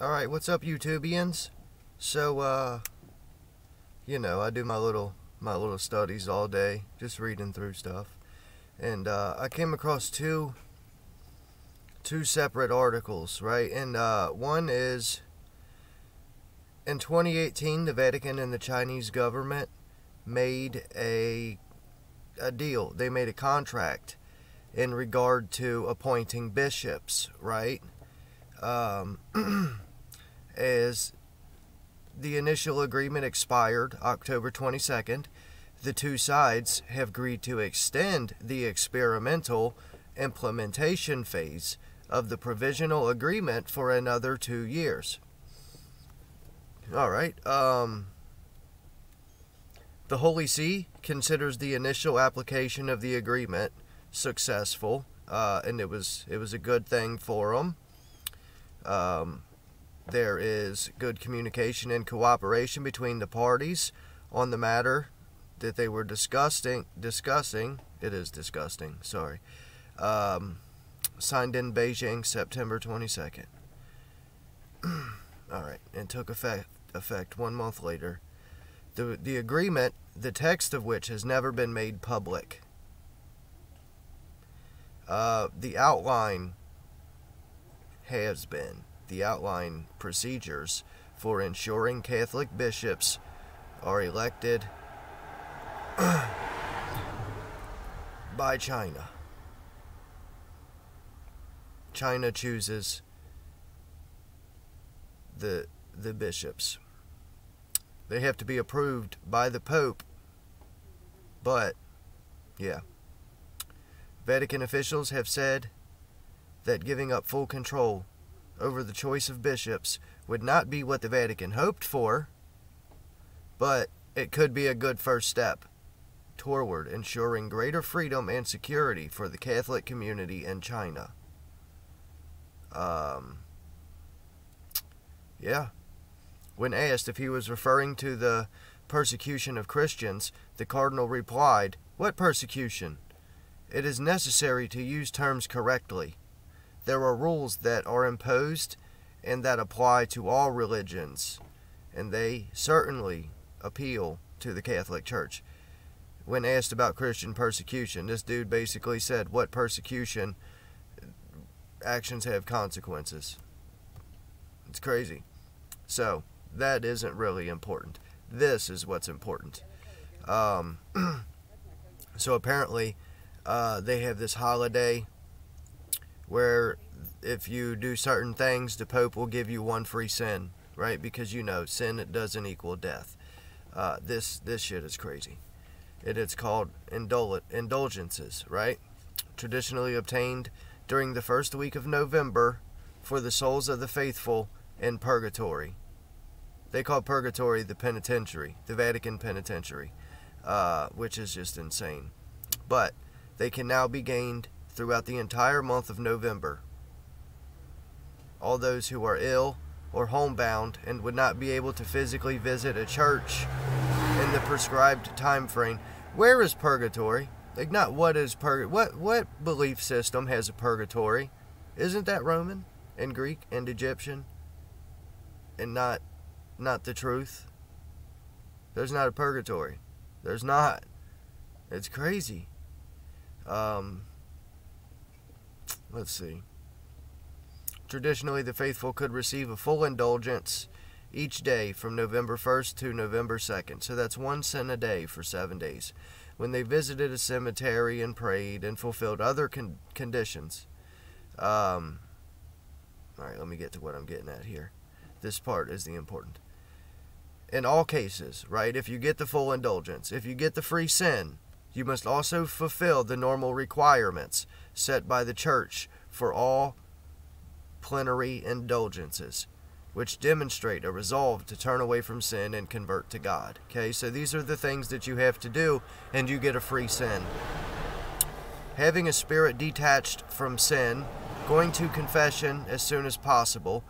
Alright, what's up YouTubians? So, uh, you know, I do my little, my little studies all day, just reading through stuff. And, uh, I came across two, two separate articles, right? And, uh, one is, in 2018, the Vatican and the Chinese government made a, a deal. They made a contract in regard to appointing bishops, right? Um, as the initial agreement expired October 22nd, the two sides have agreed to extend the experimental implementation phase of the provisional agreement for another two years. All right. Um, the Holy See considers the initial application of the agreement successful, uh, and it was it was a good thing for them. Um, there is good communication and cooperation between the parties on the matter that they were discussing. Discussing it is disgusting. Sorry. Um, signed in Beijing, September twenty second. All right, and took effect effect one month later. The the agreement, the text of which has never been made public. Uh, the outline has been the outline procedures for ensuring Catholic bishops are elected by China. China chooses the the bishops. They have to be approved by the Pope. But yeah. Vatican officials have said that giving up full control over the choice of bishops would not be what the Vatican hoped for, but it could be a good first step toward ensuring greater freedom and security for the Catholic community in China. Um, yeah. When asked if he was referring to the persecution of Christians, the cardinal replied, What persecution? It is necessary to use terms correctly. There are rules that are imposed and that apply to all religions, and they certainly appeal to the Catholic Church. When asked about Christian persecution, this dude basically said, What persecution? Actions have consequences. It's crazy. So, that isn't really important. This is what's important. Um, so, apparently, uh, they have this holiday where if you do certain things, the Pope will give you one free sin, right? Because you know sin doesn't equal death. Uh, this this shit is crazy. It, It is called indul- indulgences, right? Traditionally obtained during the first week of November for the souls of the faithful in purgatory. They call purgatory the penitentiary, the Vatican penitentiary, uh, which is just insane. But they can now be gained throughout the entire month of November. All those who are ill or homebound and would not be able to physically visit a church in the prescribed time frame. Where is purgatory? Like not what is purg what what belief system has a purgatory? Isn't that Roman and Greek and Egyptian? And not not the truth? There's not a purgatory. There's not. It's crazy. Um, let's see. Traditionally, the faithful could receive a full indulgence each day from November 1st to November 2nd. So that's one sin a day for seven days. When they visited a cemetery and prayed and fulfilled other con- conditions. Um, all right, let me get to what I'm getting at here. This part is the important. In all cases, right, if you get the full indulgence, if you get the free sin, you must also fulfill the normal requirements set by the church for all plenary indulgences, which demonstrate a resolve to turn away from sin and convert to God. Okay, so these are the things that you have to do, and you get a free sin. Having a spirit detached from sin, going to confession as soon as possible,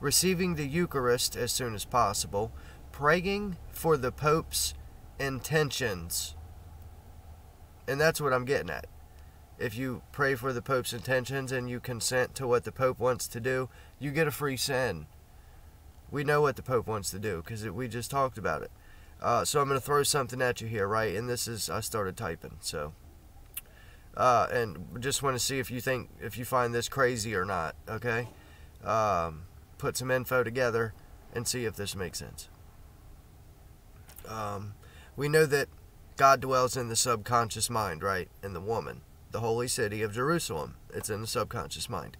receiving the Eucharist as soon as possible, praying for the Pope's intentions. And that's what I'm getting at if you pray for the Pope's intentions and you consent to what the Pope wants to do, you get a free sin. We know what the Pope wants to do because we just talked about it. Uh, so I'm going to throw something at you here, right? And this is I started typing, so uh, and just want to see if you think if you find this crazy or not. Okay, um, put some info together and see if this makes sense. Um, we know that God dwells in the subconscious mind, right? In the woman, the holy city of Jerusalem. It's in the subconscious mind,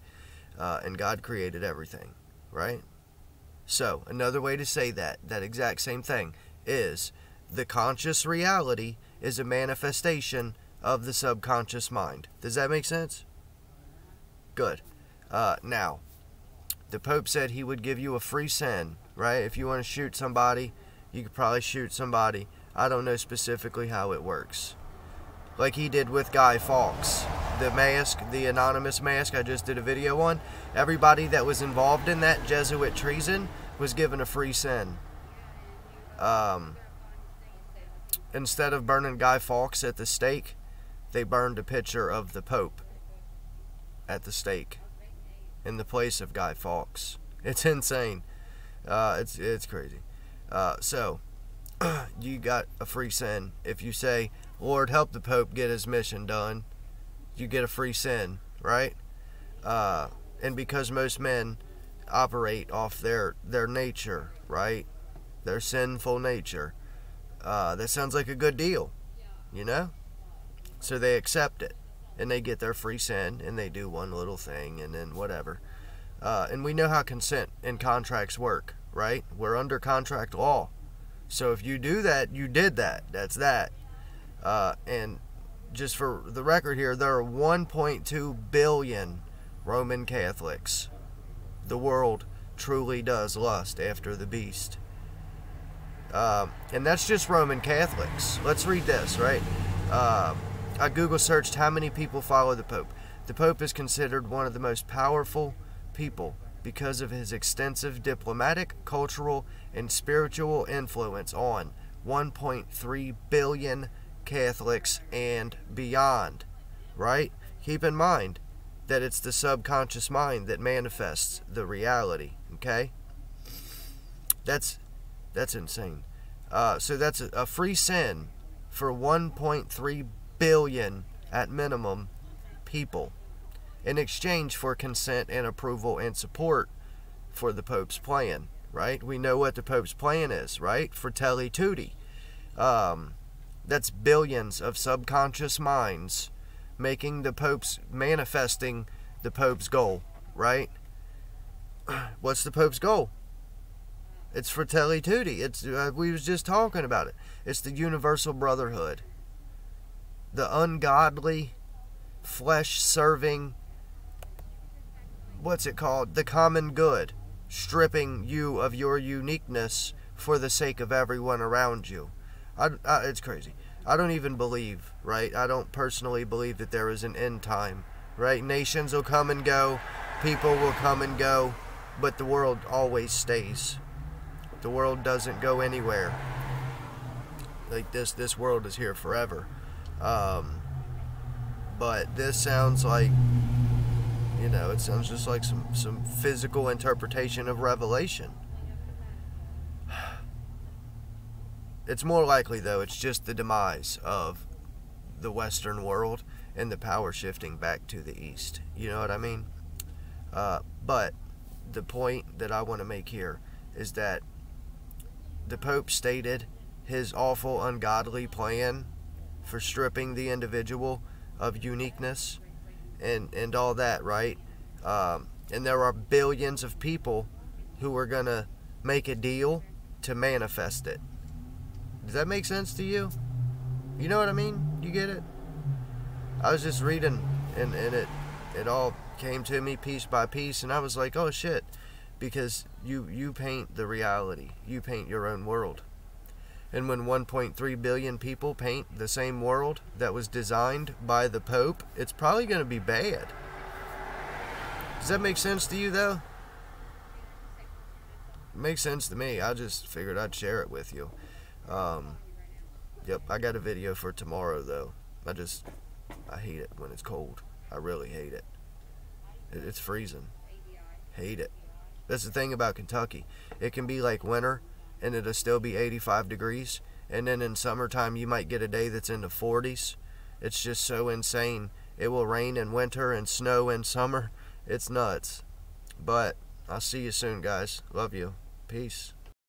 uh, and God created everything, right? So another way to say that that exact same thing is the conscious reality is a manifestation of the subconscious mind. Does that make sense? Good. Uh, now, the Pope said he would give you a free sin, right? If you want to shoot somebody, you could probably shoot somebody. I don't know specifically how it works. Like he did with Guy Fawkes. The mask, the anonymous mask I just did a video on, everybody that was involved in that Jesuit treason was given a free sin um, instead of burning Guy Fawkes at the stake, they burned a picture of the Pope at the stake in the place of Guy Fawkes. It's insane. Uh, it's it's crazy. Uh, so you got a free sin if you say, "Lord, help the Pope get his mission done." You get a free sin, right? Uh, and because most men operate off their their nature, right? their sinful nature. Uh, that sounds like a good deal, you know? So they accept it and they get their free sin and they do one little thing and then whatever. Uh, and we know how consent and contracts work, right? We're under contract law. So if you do that, you did that. That's that. Uh, and just for the record here, there are 1.2 billion Roman Catholics. The world truly does lust after the beast. Uh, and that's just Roman Catholics. Let's read this, right? Uh, I Google searched how many people follow the Pope. The Pope is considered one of the most powerful people because of his extensive diplomatic, cultural, and spiritual influence on 1.3 billion Catholics and beyond. Right? Keep in mind that it's the subconscious mind that manifests the reality. Okay? That's that's insane. Uh, so that's a, a free sin for 1.3 billion at minimum people in exchange for consent and approval and support for the Pope's plan, right? We know what the Pope's plan is, right? Fratelli Tutti. Um, that's billions of subconscious minds making the Pope's, manifesting the Pope's goal, right? What's the Pope's goal? It's Fratelli Tutti. It's uh, we was just talking about it. It's the universal brotherhood. The ungodly, flesh-serving. What's it called? The common good, stripping you of your uniqueness for the sake of everyone around you. I, I, it's crazy. I don't even believe, right? I don't personally believe that there is an end time, right? Nations will come and go, people will come and go, but the world always stays. The world doesn't go anywhere. Like this, this world is here forever. Um, but this sounds like, you know, it sounds just like some, some physical interpretation of Revelation. It's more likely, though, it's just the demise of the Western world and the power shifting back to the East. You know what I mean? Uh, but the point that I want to make here is that the Pope stated his awful, ungodly plan for stripping the individual of uniqueness and, and all that, right? Um, and there are billions of people who are to make a deal to manifest it. Does that make sense to you? You know what I mean? You get it? I was just reading and, and it it all came to me piece by piece and I was like, oh shit because you you paint the reality. You paint your own world. And when 1.3 billion people paint the same world that was designed by the Pope, it's probably going to be bad. Does that make sense to you, though? It makes sense to me. I just figured I'd share it with you. Um, yep, I got a video for tomorrow, though. I just, I hate it when it's cold. I really hate it. It's freezing. Hate it. That's the thing about Kentucky. It can be like winter and it'll still be 85 degrees. And then in summertime, you might get a day that's in the 40s. It's just so insane. It will rain in winter and snow in summer. It's nuts. But I'll see you soon, guys. Love you. Peace.